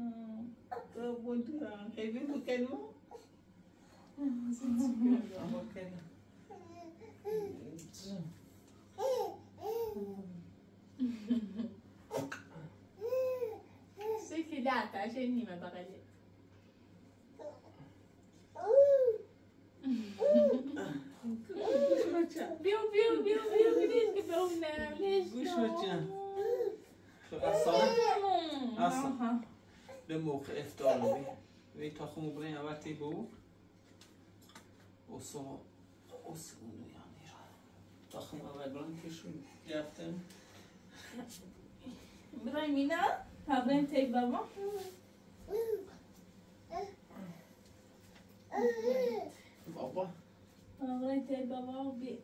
Não, eu vou durar. Quer vir porque não? Não, você não se pega, amor, quer não. Suicidata, așa e nimeni toată zi. Biu, biu, biu, biu, gândiți că pe un nerăvlești. Gușurcea. Așa. Așa. تی بو. و سو و سونو یعنی را تا خمو اول برین کشون. گفتم. براي مينا هابين تي بابا. بابا براي تي بابا وبي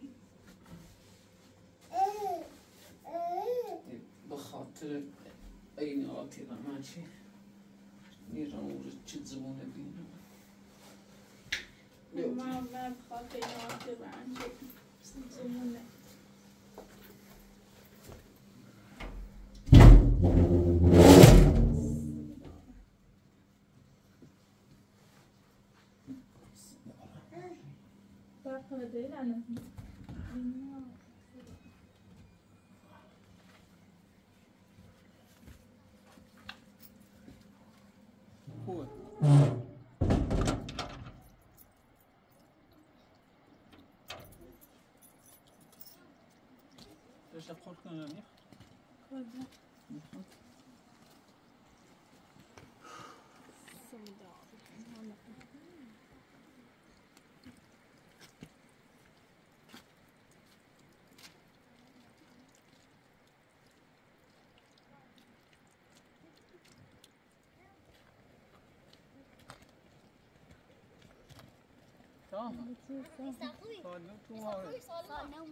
به خاطر این آتی میرم او رو چه زمونه بینم ما ما بخاطر نواتي عندي سمسمونة باخذ أنا خوبه s'approche quand même. Très bien. Tá? Está ruim? Está ruim, só não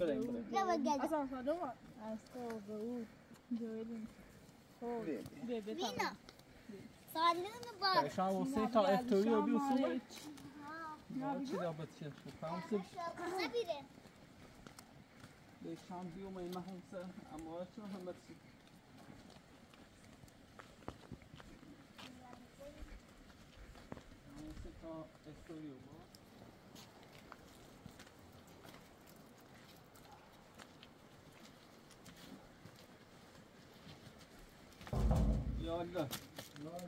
بریم بریم يا بجد Nina سال مبارك شما واسه تا افتوری رو بیو سومه چی را بچه تو فهم de câmbio, mas marrom a morte, mas Então, estou eu. Yoga. Selam.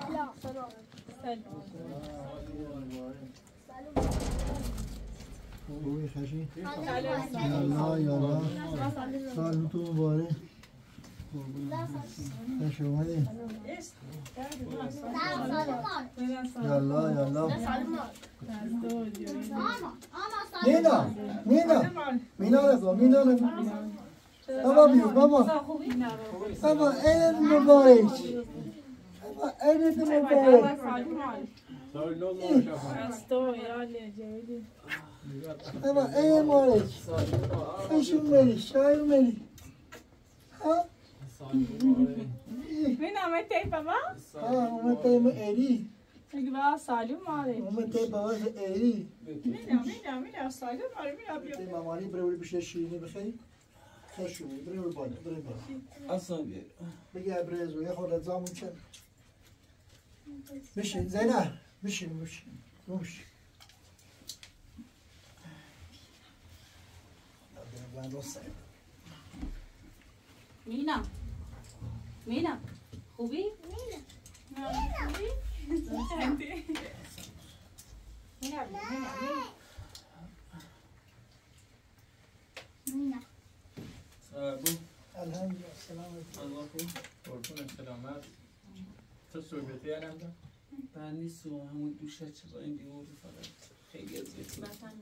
Selam. Selam. Selam. خوبی خشی یالا یالا سال تو مبارک خوش اومدی سال یالا یالا ماما ماما سال مینا مینا مینا نگو بابا بیو بابا بابا عید مبارک بابا عید مبارک بابا عید مبارک Ama ey Marek, eşim beni, şair beni. Ha? Beni Ahmet Bey baba? Ha, Ahmet Bey mi eri? Gwa salim mare. Ahmet Bey baba da Ne Mila, mila, mila, salim mare, mila, mila. Ahmet Bey mamari brevli bir şey şiirini bخي. خشوي بريول بالا بريول بالا اصلا بقى بريزو ياخذ الزام وشن مشي زينه مشي مشي مشي 47 مینا. مینا. خوبی؟ مینا. مینا. مینا. مینا. الحمدلله. سلام علیکم. قربون سلامت. تو سوبتی هم بعد نیست و همون دوش از چیزا این دیگه فقط خیلی از وطن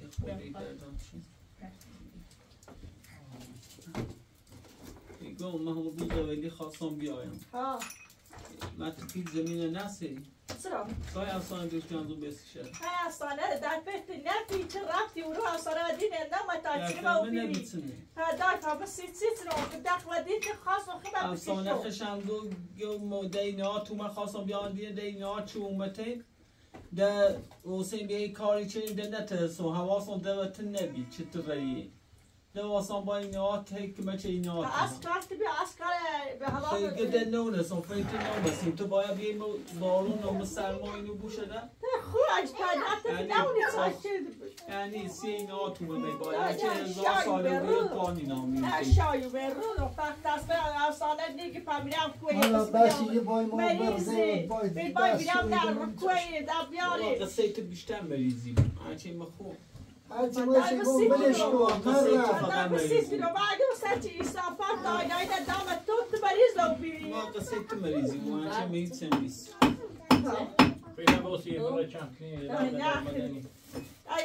یه خورده دردم شد من همون روز اولی خواستم بیایم. ها من تو پیل زمین نسی. چرا سای افسانه دکتر دو بسیشه های افسانه در فکر نفی چه رفتی او رو افسانه دین نه متا چی در با فیلم بیری نمی‌تونه ها دار فهم سیت سیت رو که دخ و دید که خاص و خیلی افسانه بسیشو خشم دو گو مو دینا تو من خواستم بیان دیه دینا چو اومته ده حسین به کاری چه ده نترسو حواسم ده و تن نبی چه واسم با اینا تک مچه اینا از کارت بیا از کار به هوا خیلی ده نونسم خیلی نونسم تو باید بیایی بارون و سرما اینو بوشده خوش تا نونی صاف. خوش یعنی سی اینا تو می باید نه، نه، هزار شاید سال به روی رو. پانی نه نامیده شایو رو فقط دست به افسانه دیگه فهمیدم کوی حالا بسی یه بای ما برزه بای بی بیرم در. کوی در بیاری قصه تو بیشتر مریضی هرچی مخوب هرچی گم بسی بلش. کن. در بسیسی رو بعد و سچی ایسافت دای دای در دام توت مریض رو بیری ما قصه تو مریضی و هرچی میتیم نیست فعلا باسی برای چمکنی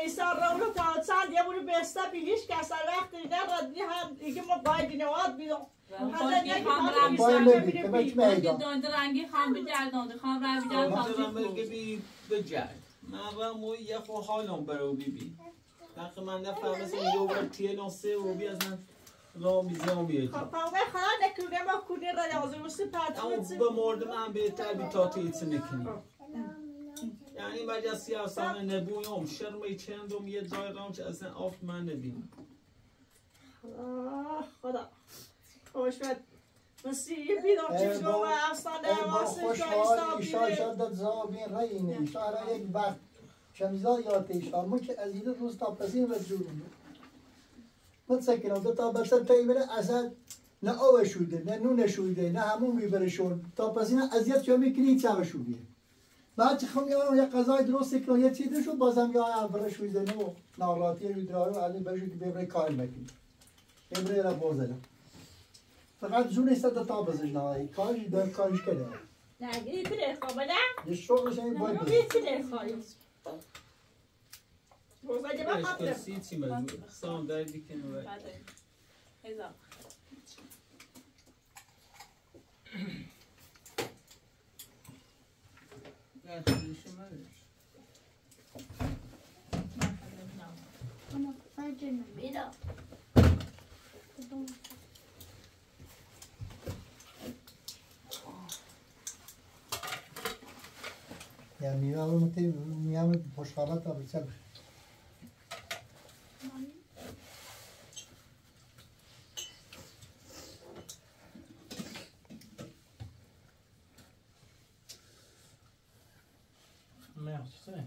ایسا رو رو تا سال یه بودی بسته که اصلا وقتی نه ردی هم دیگه ما باید نواد بیدم رنگی خام بگردانده خام رو بگرد ما خام بی بجرد من را مو یه خو حالم برو بی بی حق من نفهم مثل یه وقت تیه ناسه و بی از من را میزه و بیه به مورد من بهتر بی تا تیت نکنی یعنی مجلسی افسانه نبویم شرمی چندم یه جای رام که اصلا آفت من ندیم خدا خوش بد مسیح بیدم چیز رو افسانه با واسه خوشحال شایستا ایشا بیره شدت زابین رینی ایشا را یک وقت شمیزا یاد ایشا من که از این روز تا پسین و جورم متسکنم دو تا بسر تایمره اصلا نه آوه شوده نه نونه شوده نه همون میبرشون تا پسین اذیت شو می‌کنی چه شوده؟ بعد چه خم یارم یه غذای درست کنم یه چیزی شو بازم یا اول شویده نو. ناراتی رو درارو علی بشو که ببره کار بکنی ببره را بازده فقط جون است تا بزش نه کارش در کارش کنه. نه گیری تره خوابه نه؟ یه شغلش این باید رو Bu sadece ben patlarım. Başkası não mecbur. não vai. kenara. Hadi. Não, não. ölür. Ama sadece bir daha. Yani minavımı te minavı boşvarat abi sen. Ne yaptı sen?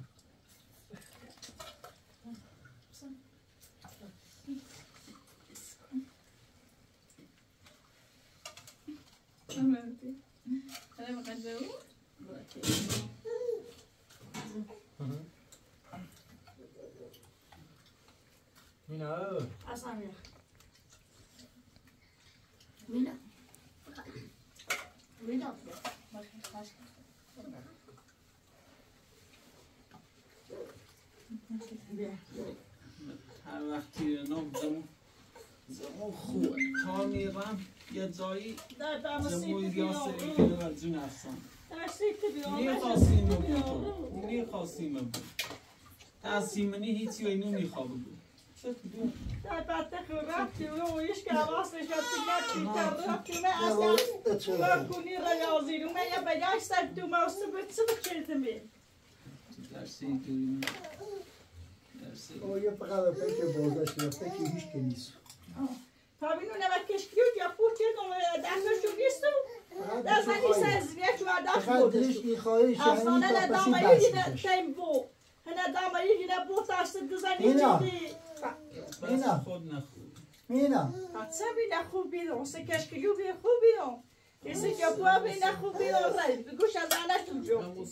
یه جایی در دم زمون سیت یا سری بیام کنه و جون افسان. رو بود می‌خواستیم رو بود تصمیمنی هیچی و اینو میخواب بود چه تو در پته رفتی و ایش که حواس نشد نفتی تر رفتی من Ya اصلا o et şöyle. کار کنی را یازی رو. من یه بجای سر تو موسط به چه بچه می درسی دوری درسی. O ya fakat peki bozda şey peki hiç keniz. فهمیدو نبود کشکیو یا پوتی نو دستشو نیستو دست هنی سزیه چو دست Fakat بودش diliş ihayı şahini افسانه یکی basmış. تیم بو هنه دامه یکی نبو تاشت اینا. جدی بس خود نخود. Mina. حدسه بی نخوب بیدون سه کشکیو بی خوب بیدون کسی که بوا بی نخوب بیدون رای. بگوش از آنه تو جو.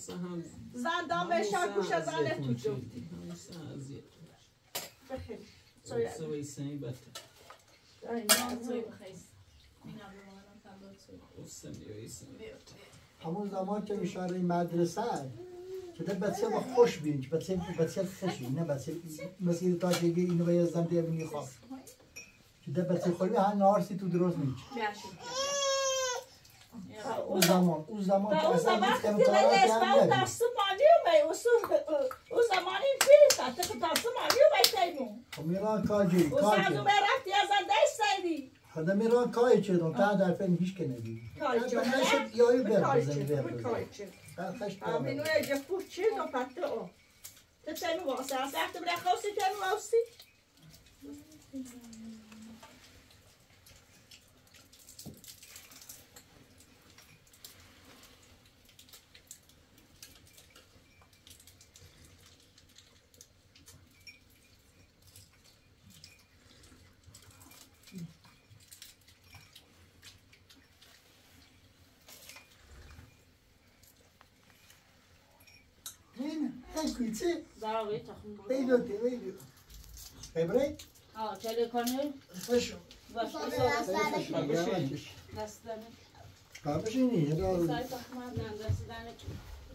زن دامه شاکوش از آنه تو جو. بخیر. سه وی سنی بده او سنی وی سنی همون زمان که میشاره مدرسه که ده بچه با خوش بینج بچه بچه خوشی نه بچه مثل تا که اینو به یزدم دیگه بینی خواب که ده بچه خوری ها نارسی تو درست میچ اون زمان اون زمان که اصلا زمان هیچ که امکاناتی دست هم و اون نداشت. دست مالیو می اون زمانی پیش حتی که دست مالیو می تیمون خب میران کاجی کاجی. سازو برفتی از سیدی حالا میران کای چه دون؟ تا در فن هیچ که نبی کای چه؟ خشت یایی بر چه؟ بر کای چه؟ کامل اگه فوت چه نو پته؟ او تو تیمو واسه وقت برای خواستی تیمو واستی این این کوچه زراوی تخم بود بیلو تی بیلو ابره آه چلی کنی خشو باش خشو دست دانه قابش دست دانه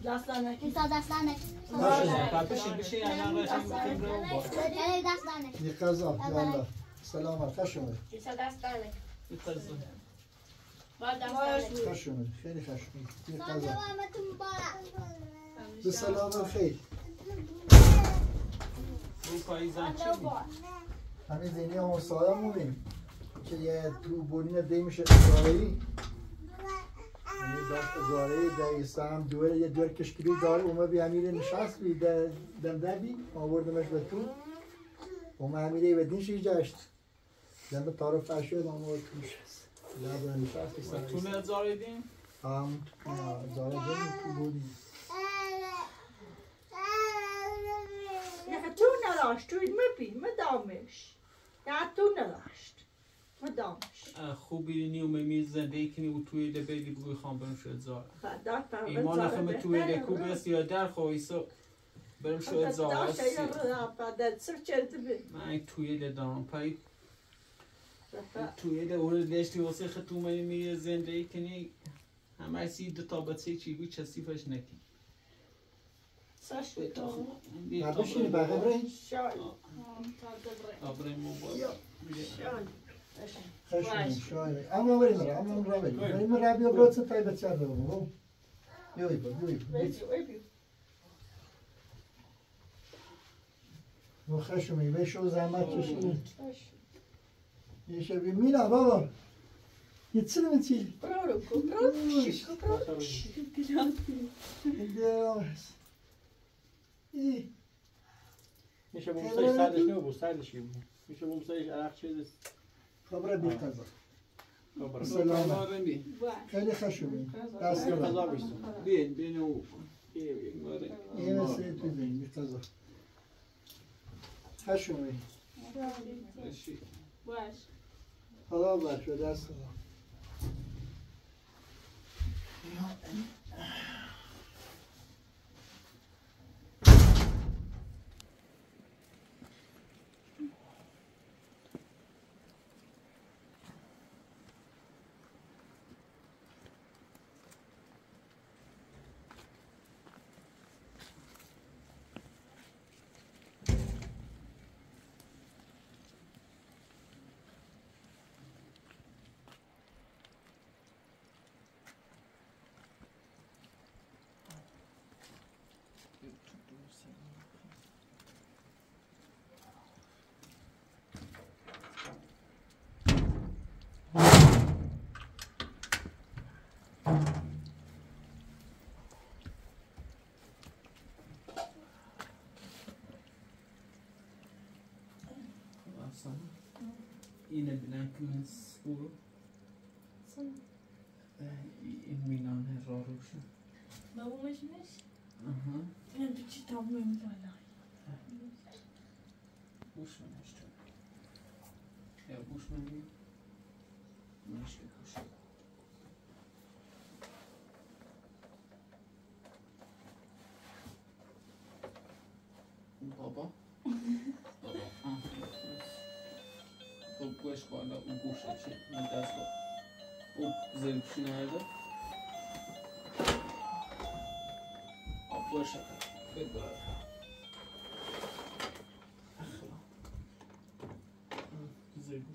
دستانه Vissa dastane. باشه قبلش بشه یعنی. دی قضا یالا سلام خشو بیسا دست دانه بترزه با دست دانه خشو خیلی ettim bara. به سلام خیر رو پایی زن چی بود؟ همین زینی همون سایه مومیم که یه تو بولین دی میشه ادارهی یعنی ادارهی در سهم دوره یه دور کشکری داره. اومه بی امیره نشست بی در دم بی آوردمش به تو. اومه امیره به دینش جشت دم به تعارف اشد آورد تو نشست. لب نشست تو نزاریدیم هم داره دیم تو بودی نه تو نداشت توی مپی مدامش نه تو نداشت مدامش خوبی نیو میز زندگی کنی و توی لبیدی بگوی خان برم شد زار ایمان نخمه توی لکو بس یا در خواهیسو برم شد زار من توی لدارم پای توی لور دشتی واسه ختومه می زندگی کنی همه سی دو تا بچه چی بود چسیفش نکی بشینی برین آبره موبایل خشم شاید اما بریم اما را بریم بریم را بیا برات تای بچه رو بگو بیوی با بیوی با خشمی بشو زحمت کشید یه شبی مینا بابا یه چی من چی ای میشه بومسایش سردش نو بود سردش بود. میشه بومسایش عرق چیز خبر بی قضا خبر سلام. خیلی خشمی دست قضا رو بیستم بین بین او. یه مثل تو بین بی قضا خشمی باش حالا بر شد دست اینه بینن که من سپور این مینانه را روشن بابومش نیست آها این تو چی تموم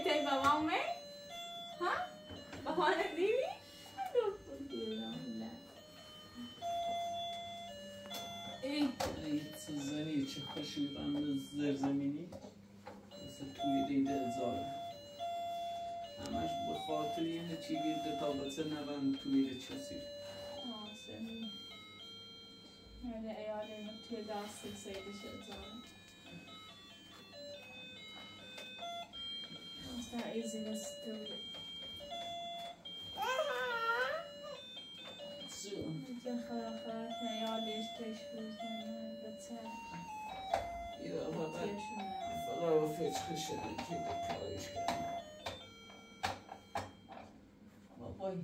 Leuk tegen mama mee? Ha? Begon het niet? ای این زنی چه خوشی قند زرزمینی مثل توی دیده ازاره همش به خاطر یه چی بیرده تا بسه نبند توی چسی آسمی Öyle eyalerini tüy daha sıksaydı şey zaten. Aslında izini sıkıldı. İyice خرافات eyaleş keşfetmeni beter. یا فقط. فقط و شده که به بابای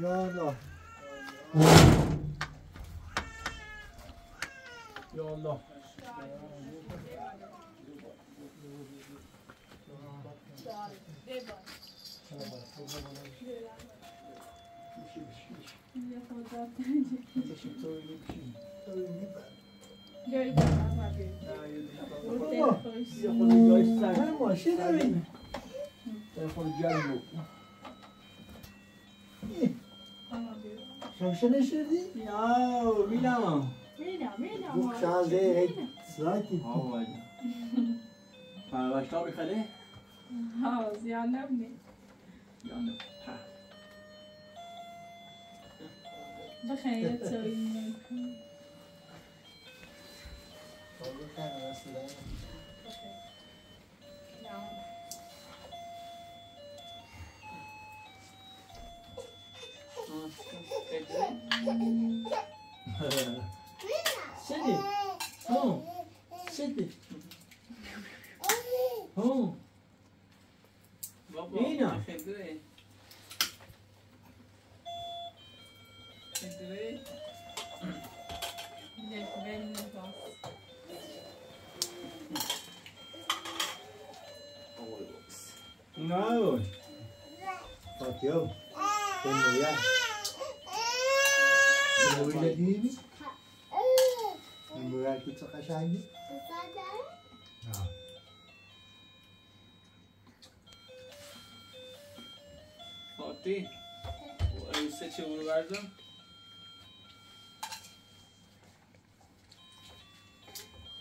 Ya Allah. Ya Allah. Gel. ماشین داریم یه خود جای رو شمشه نشدی؟ یا میدم Mina, mina. Bu şahane sakin. آمدی پرورشتا می‌خره Ha, ziyanlar mı? یا 然后。嗯，再见。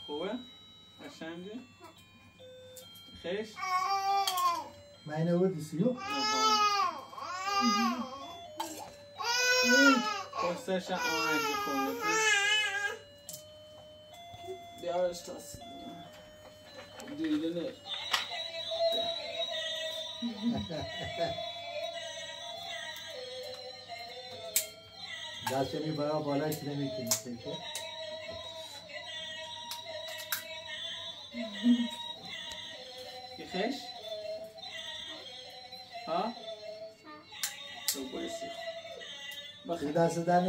خوبه؟ قشنگه؟ خیش؟ من بود سیو پستش هم آهنگ خونده بیارش تا س- دیده نه دستمی برای بالایش نمی‌کنی که خیش؟ ها؟ تو بایستی به بخیر دست در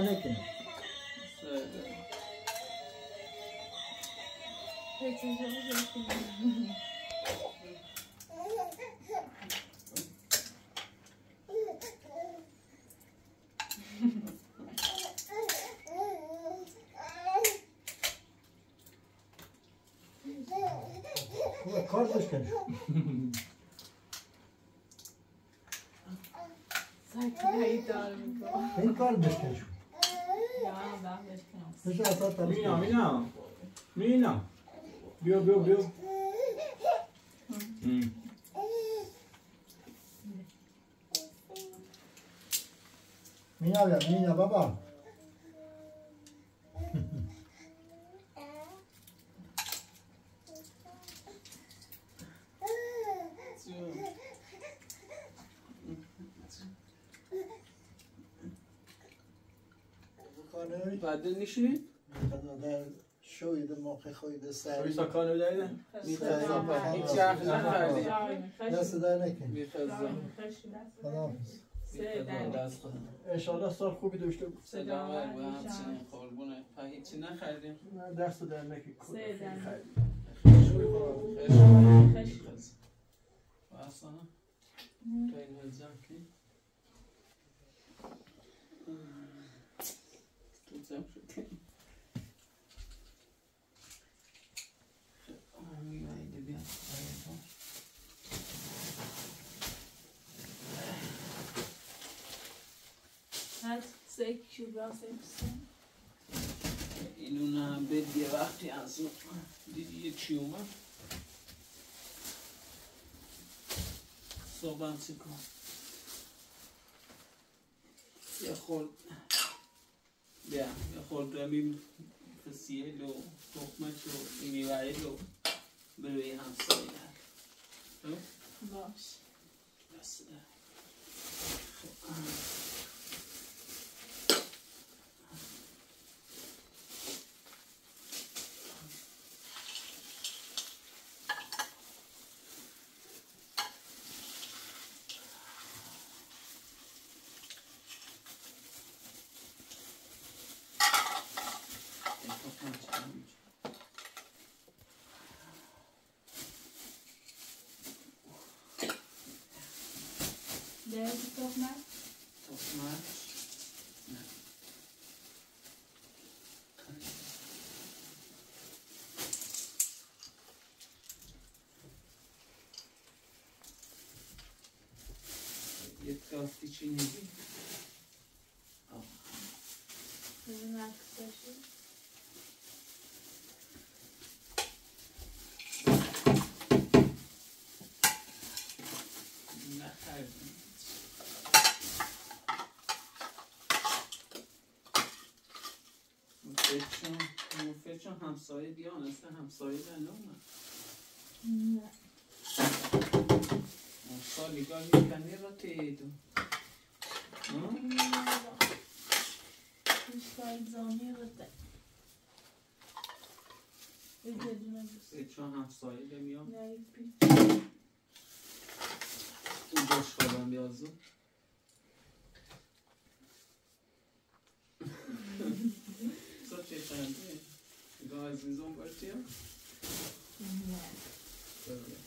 نکنی E, da kardeşken. Sanki daha iyi davranıyor. Ben kardeşken. Ya ben de Mesela. Mina, Mina. Mina. Bio, bio, bio. Hmm. Mina, Mina, baba. بابا خانه بعد نشینی؟ در شوی در موقع خوی در Ska سری vi ta kanu där inne? هیچ حرف نکردی دست در نکن بیخزم خداحافظ انشالله سال خوبی داشته بود صدا ور و همچنین قربونه پا هیچی نخریدیم نه دست در نکی سه دانه. خیلی و اصلا تا این هزم کی تو زم شد میگویده بیا نه بد یه وقتی از اون دیدی یه چی اومد صحبت کن یه خورد بیا یه خورد همین فسیل و تخمش و میوهیل و بروی همسایه؟ باش بس Geldi tokmak. Tokmak. Yetkı için yedik. فکرشون فکرشون همسایه دیان است همسایه دنومن نه سالیگاه می‌کنی را تیدو فکرشون همسایه دمیان نه یک بی اون باش خودم بیازو nova visão pode ter? Não.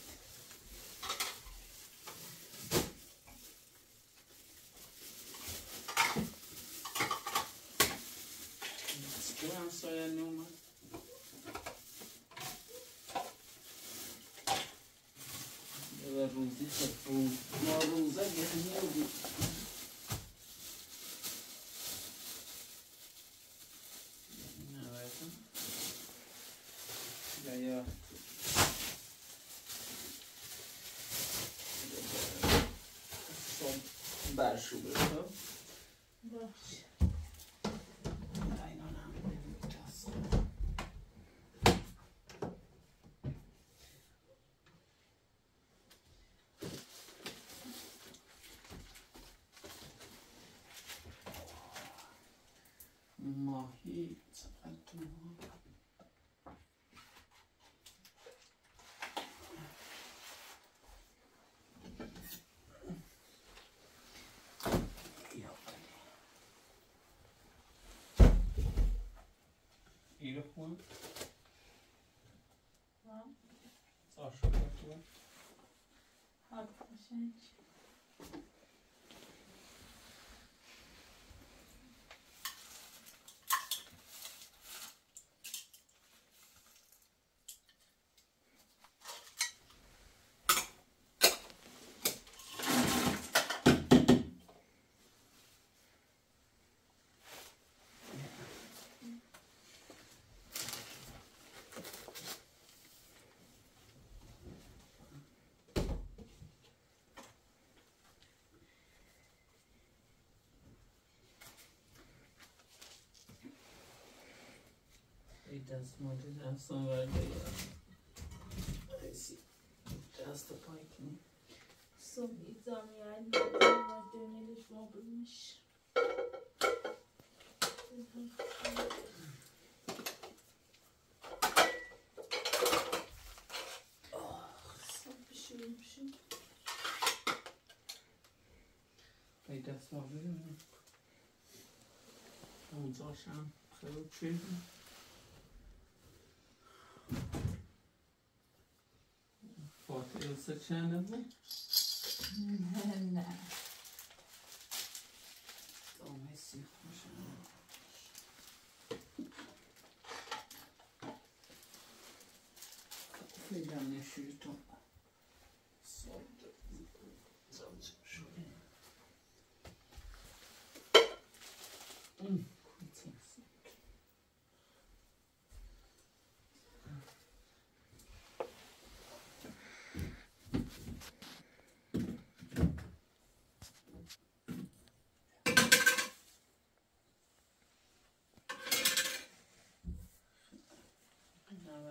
ماهی چقدر تو ماه یا بله. you just want to have somewhere I see. That's the piping. So it's on me. I need to do English more British. Hey, that's not good. Und so schauen, so chillen. Ilsa tjänar mig. Men nej. De är superkära. Flyger ner skjuten.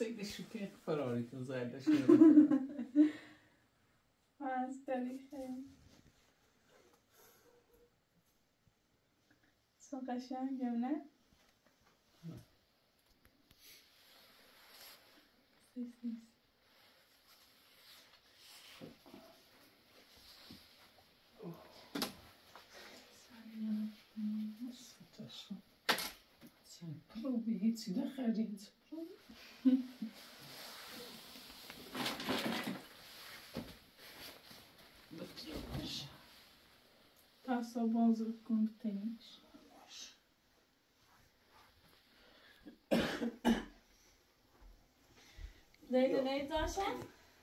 باید ببینی دارم دارم می‌کنم تاستی آره آتی به Bak ikinci aynı netmiş lazım. Seçiyor. Fantastic. Sei شوکه فراریتون زده شده Fantastic. Så قشنگم نه؟ Probeer هیچی نخرید Tá Passa o bronzer como tens. Deze neetasje?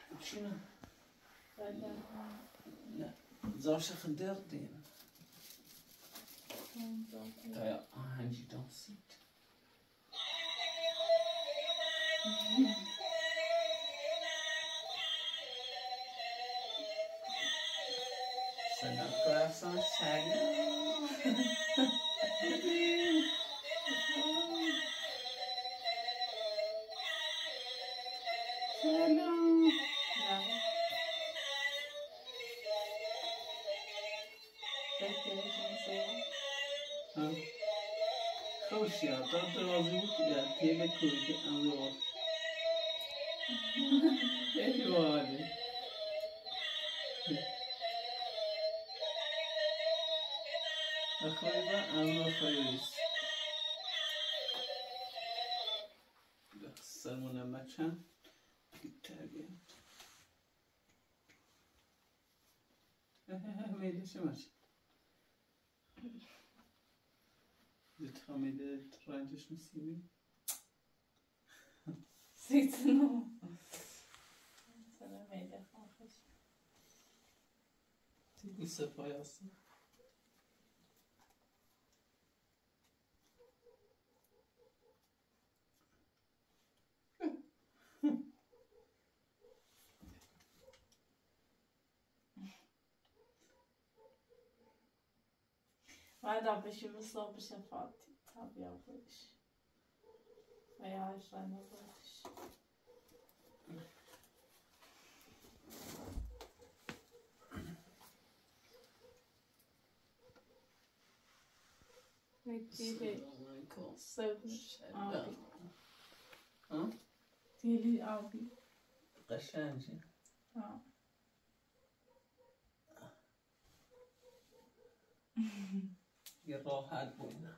Misschien. não. Não. is gedeeld in. Ja, en dan ziet. Sanando o coração chega. Koşuyor. Ben de razı mutlu ya. Diyemek kuvveti anlıyor. هذه أقرب المفايز بخسرمون مچم بیترگه میده چه مچه زیت خمیده رنجش میسیبی زیت نو Ist der teuerste. Aynen başımız sağ başa Fatih. Tabii yapmış. Veya Ayşe'nin başına. تيلي عربي ها آه يروح هاد بونا